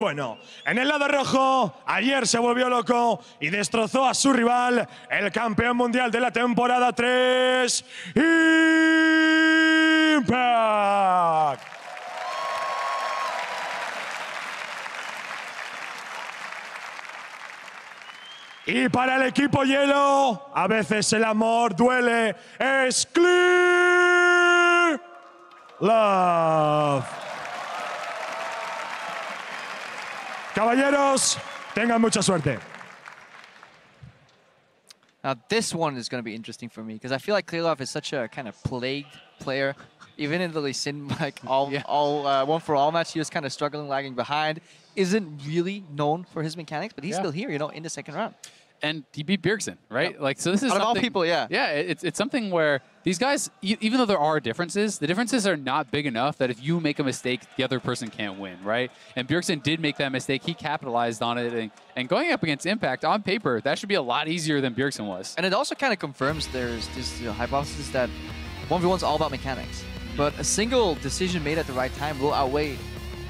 Bueno, en el lado rojo, ayer se volvió loco y destrozó a su rival, el campeón mundial de la temporada 3, Impact. Y para el equipo hielo, a veces el amor duele, es Clear Love. Caballeros, tengan mucha suerte. Now this one is going to be interesting for me because I feel like Clearlove is such a kind of plagued player. Even in the Lee Sin like all Yeah. all uh, one for all match, he was kind of struggling, lagging behind. Isn't really known for his mechanics, but he's Yeah. still here, you know, in the second round. And he beat Bjergsen, right? Yep. Like, so this is Out of all people, yeah. yeah. it- It's it's something where these guys, even though there are differences, the differences are not big enough that if you make a mistake, the other person can't win, right? And Bjergsen did make that mistake. He capitalized on it, and, and going up against Impact on paper, that should be a lot easier than Bjergsen was. And it also kind of confirms there's this you know, hypothesis that 1v1 is all about mechanics. Mm-hmm. But a single decision made at the right time will outweigh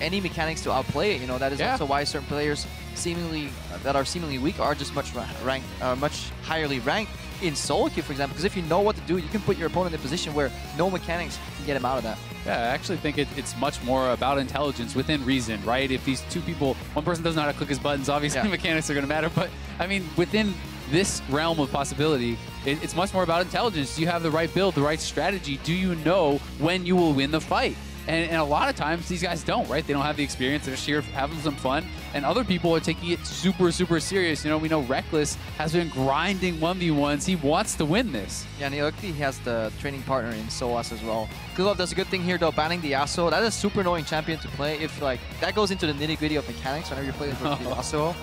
any mechanics to outplay it. You know, that is Yeah. also why certain players seemingly uh, that are seemingly weak are just much ra- ranked, uh, much higherly ranked in solo queue, for example. Because if you know what to do, you can put your opponent in a position where no mechanics can get him out of that. Yeah, I actually think it, it's much more about intelligence within reason, right? If these two people, one person doesn't know how to click his buttons, obviously Yeah. mechanics are going to matter. But I mean, within this realm of possibility, it, it's much more about intelligence. Do you have the right build, the right strategy? Do you know when you will win the fight? And, and a lot of times these guys don't, right? They don't have the experience. They're just here having some fun. And other people are taking it super, super serious. You know, we know Rekkles has been grinding 1v1s. He wants to win this. Yeah, and luckily he has the training partner in Soas as well. Clearlove does a good thing here though, banning the Yasuo. That is a super annoying champion to play if like that goes into the nitty gritty of mechanics whenever you're playing with the Yasuo.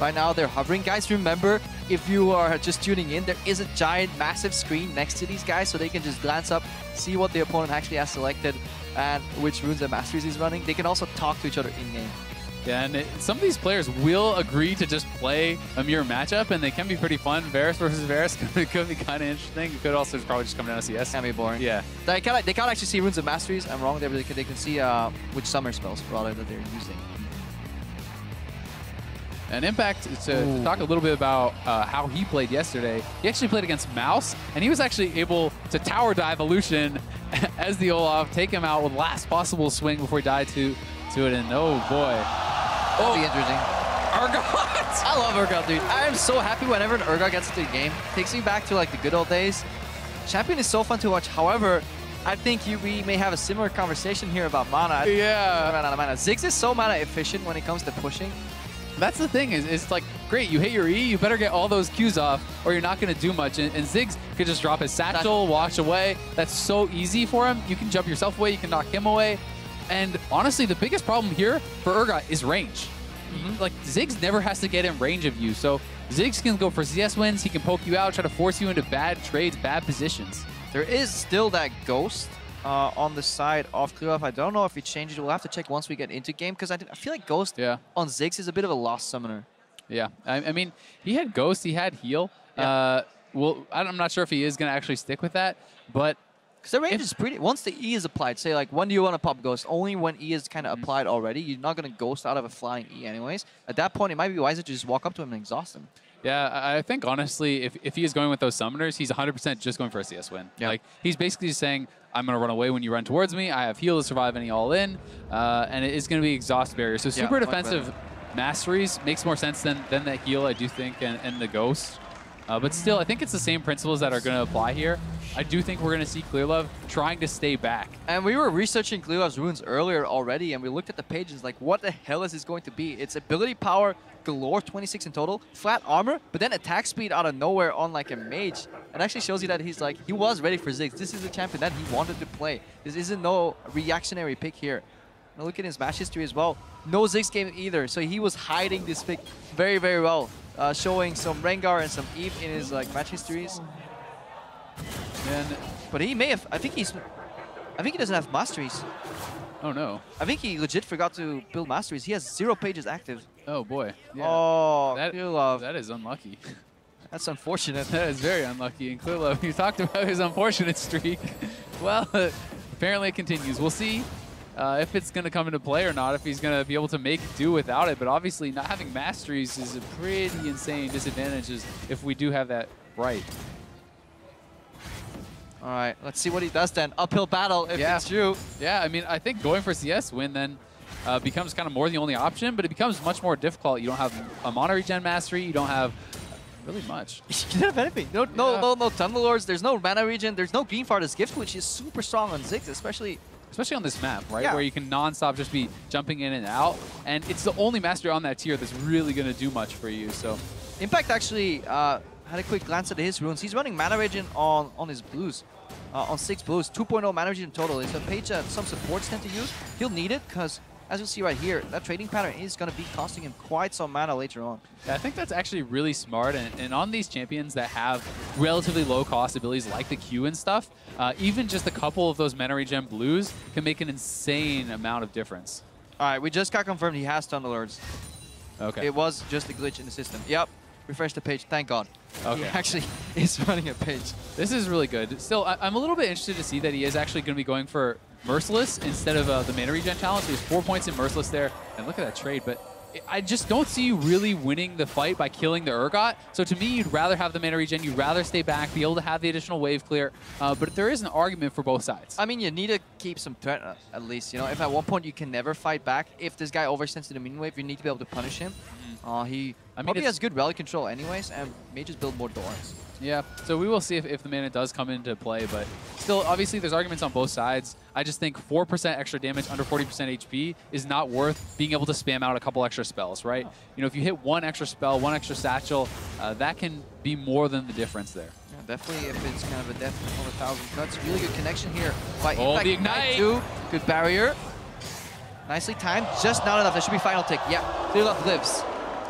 Right now they're hovering. Guys, remember if you are just tuning in, there is a giant, massive screen next to these guys so they can just glance up, see what the opponent actually has selected and which runes and masteries he's running. They can also talk to each other in game. Yeah, and it, some of these players will agree to just play a mirror matchup, and they can be pretty fun. Varus versus Varus could, be kind of interesting. It could also probably just come down to CS. Can be boring. Yeah. They can't, they can't actually see runes and masteries. I'm wrong there, but they can, they can see uh, which summer spells rather that they're using. And Impact, to, to talk a little bit about uh, how he played yesterday, he actually played against Mouse, and he was actually able to tower dive Illusion as the Olaf, take him out with last possible swing before he died to, to it, and oh boy. That'd be oh. interesting. Urgot! I love Urgot, dude. I am so happy whenever an Urgot gets into the game. Takes me back to like the good old days. Champion is so fun to watch. However, I think you, we may have a similar conversation here about mana. Yeah. ran out of mana. Ziggs is so mana efficient when it comes to pushing. That's the thing is, it's like, great, you hit your E, you better get all those Qs off, or you're not going to do much. And, and Ziggs could just drop his satchel, watch away. That's so easy for him. You can jump yourself away, you can knock him away. And honestly, the biggest problem here for Urgot is range. Like, Ziggs never has to get in range of you. So Ziggs can go for CS wins, he can poke you out, try to force you into bad trades, bad positions. There is still that ghost uh, on the side of Clearlove. I don't know if he changed it. We'll have to check once we get into game because I, I feel like ghost Yeah. on Ziggs is a bit of a lost summoner. Yeah, I, I mean, he had Ghost, he had Heal. Yeah. Uh, well, I'm not sure if he is going to actually stick with that, but Because the range If- is pretty. Once the E is applied, say like when do you want to pop Ghost? Only when E is kind of Mm-hmm. applied already. You're not going to Ghost out of a flying E anyways. At that point, it might be wiser to just walk up to him and exhaust him. Yeah, I think honestly, if, if he is going with those summoners, he's 100% just going for a CS win. Yeah. Like he's basically just saying, "I'm going to run away when you run towards me. I have heal to survive any all in, uh, and it is going to be exhaust barrier." So super much defensive masteries makes more sense than than that heal, I do think, and, and the ghost. Uh, but still, I think it's the same principles that are going to apply here. I do think we're going to see Clearlove trying to stay back. And we were researching Clearlove's runes earlier already, and we looked at the pages like, what the hell is this going to be? It's ability power galore, 26 in total, flat armor, but then attack speed out of nowhere on like a mage. It actually shows you that he's like, he was ready for Ziggs. This is the champion that he wanted to play. This isn't no reactionary pick here. Now look at his match history as well. No Ziggs game either, so he was hiding this pick very, very well. Uh, showing some Rengar and some Eve in his like match histories. And But he may have, I think he's, I think he doesn't have masteries. oh no, I think he legit forgot to build masteries. He has zero pages active. oh boy, yeah. Oh, that, Clearlove. that is unlucky. That's unfortunate. That is very unlucky. And Clearlove, you talked about his unfortunate streak. Well, apparently it continues. We'll see uh, if it's going to come into play or not, if he's going to be able to make do without it. But obviously, not having masteries is a pretty insane disadvantage if we do have that right. All right, let's see what he does then. Uphill battle if Yeah. it's true. Yeah, I mean, I think going for CS win then uh, becomes kind of more the only option, but it becomes much more difficult. You don't have a mono regen mastery. You don't have really much. You don't have anything. No, no, Yeah. no, no Thunderlord's. There's no mana region. There's no Greenfather's Gift, which is super strong on Ziggs, especially especially on this map, right? Yeah. Where you can non-stop just be jumping in and out. And it's the only master on that tier that's really going to do much for you. So Impact actually uh, had a quick glance at his runes. He's running mana Regen on, on his blues, uh, on six blues, 2.0 mana regen total. It's a page that some supports tend to use. He'll need it because, as you'll see right here, that trading pattern is going to be costing him quite some mana later on. yeah, I think that's actually really smart. And, and on these champions that have relatively low cost abilities like the Q and stuff, uh, even just a couple of those mana regen blues can make an insane amount of difference. All right, we just got confirmed he has Thunderlord's. Okay. It was just a glitch in the system. Yep. Refresh the page. Thank God. He Okay. actually is running a page. This is really good. Still, I, I'm a little bit interested to see that he is actually going to be going for Merciless instead of uh, the mana regen challenge. So he has four points in Merciless there. And look at that trade. But I- just don't see you really winning the fight by killing the Urgot. So to me, you'd rather have the mana regen. You'd rather stay back, be able to have the additional wave clear. Uh, but there is an argument for both sides. I mean, you need to keep some threat uh, at least. You know, if at one point you can never fight back, if this guy overextends to the minion wave, you need to be able to punish him. Uh, he I mean, probably has good rally control anyways, and may just build more doors. Yeah, so we will see if, if the mana does come into play, but still, obviously, there's arguments on both sides. I just think 4% extra damage under 40% HP is not worth being able to spam out a couple extra spells, right? You know, if you hit one extra spell, one extra satchel, uh, that can be more than the difference there. Yeah, definitely if it's kind of a death on a thousand cuts. Really good connection here by Oh, Impact the Ignite. too. Good barrier. Nicely timed, just not enough. That should be final tick. Yeah, Clearlove lives.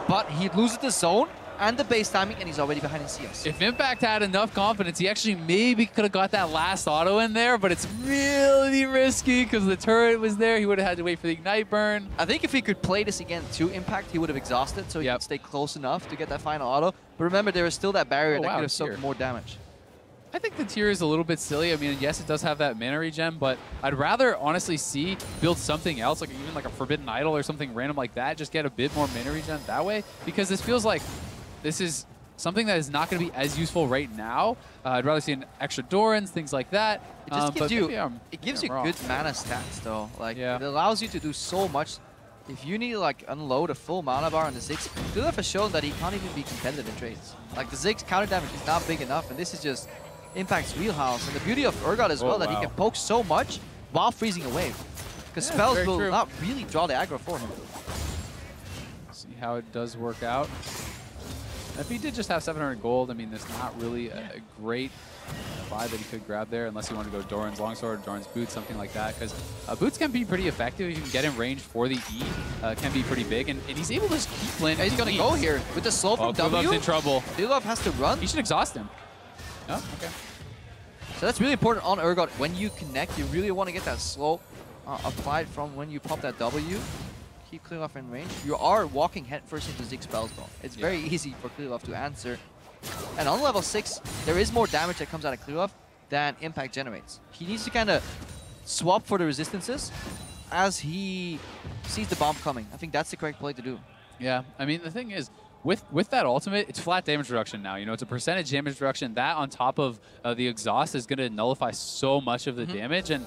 But he loses the zone and the base timing, and he's already behind in CS. If Impact had enough confidence, he actually maybe could have got that last auto in there, but it's really risky because the turret was there. He would have had to wait for the Ignite burn. I think if he could play this again to Impact, he would have exhausted, so he Yep. could stay close enough to get that final auto. But remember, there is still that barrier Oh, that wow, could have soaked more damage. I think the tier is a little bit silly. I mean, yes, it does have that mana regen, but I'd rather honestly see build something else, like even like a Forbidden Idol or something random like that. Just get a bit more mana regen that way, because this feels like this is something that is not going to be as useful right now. Uh, I'd rather see an extra Dorans, things like that. It just Uh, gives you, it gives you good mana stats though. Like Yeah. it allows you to do so much. If you need to like unload a full mana bar on the Ziggs, Philip has shown that he can't even be competitive in trades. Like the Ziggs counter damage is not big enough, and this is just Impact's wheelhouse. And the beauty of Urgot as Oh, well that he can poke so much while freezing a wave. Because Yeah, spells will true. not really draw the aggro for him. See how it does work out. If he did just have 700 gold, I mean, there's not really a, a great uh, buy that he could grab there, unless you want to go Doran's Longsword, Doran's Boots, something like that. Because uh, Boots can be pretty effective if you can get in range for the E. Uh, can be pretty big, and, and he's able to just keep landing. Yeah, he's gonna go here with the slow Oh, from Kulov's W. in trouble. Philip has to run. He should exhaust him. Oh, okay. So that's really important on Urgot. When you connect, you really want to get that slow uh, applied from when you pop that W. Keep Clearlove in range. You are walking headfirst into Ziggs spells though. It's very easy for Clearlove to answer. And on level 6, there is more damage that comes out of Clearlove than Impact generates. He needs to kind of swap for the resistances as he sees the bomb coming. I think that's the correct play to do. Yeah, I mean the thing is, with with that ultimate, it's flat damage reduction now. You know, it's a percentage damage reduction. That on top of uh, the exhaust is going to nullify so much of the Mm-hmm. damage. And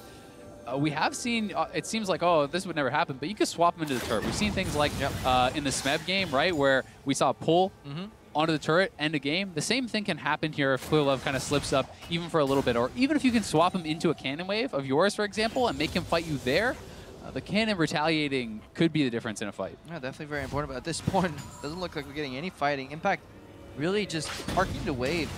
uh, we have seen, uh, it seems like, oh, this would never happen, but you could swap them into the turret. We've seen things like Yep. uh, in the Smeb game, right, where we saw a pull Mhm. onto the turret, end a game. The same thing can happen here if Clearlove kind of slips up even for a little bit, or even if you can swap him into a cannon wave of yours, for example, and make him fight you there. Uh, the cannon retaliating could be the difference in a fight. Yeah, definitely very important. But at this point, doesn't look like we're getting any fighting. Impact really just parking the wave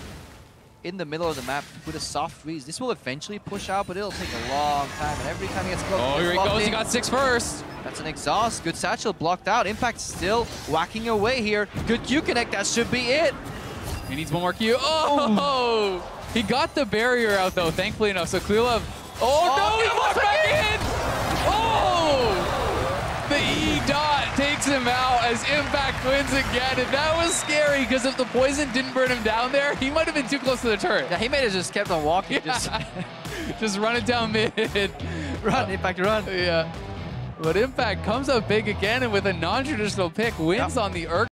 in the middle of the map with a soft freeze. This will eventually push out, but it'll take a long time. And every time he gets close, Oh, here he goes. locked He got six first. That's an exhaust. Good satchel blocked out. Impact still whacking away here. Good Q connect. That should be it. He needs one more Q. Oh! He got the barrier out though, thankfully enough. So Love. Oh, Oh, no! He walked back in! Oh! The E dot takes him out as Impact wins again. And that was scary because if the poison didn't burn him down there, he might have been too close to the turret. Yeah, he might have just kept on walking. Just Just run it down mid. run, uh, Impact, run. Yeah. But Impact comes up big again and with a non-traditional pick wins on the Urk.